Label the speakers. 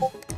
Speaker 1: you